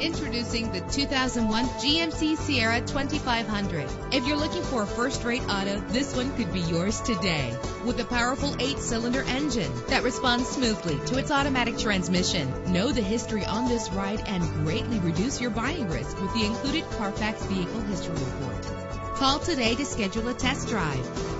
Introducing the 2001 GMC Sierra 2500. If you're looking for a first-rate auto, this one could be yours today. With a powerful eight-cylinder engine that responds smoothly to its automatic transmission. Know the history on this ride and greatly reduce your buying risk with the included Carfax Vehicle History Report. Call today to schedule a test drive.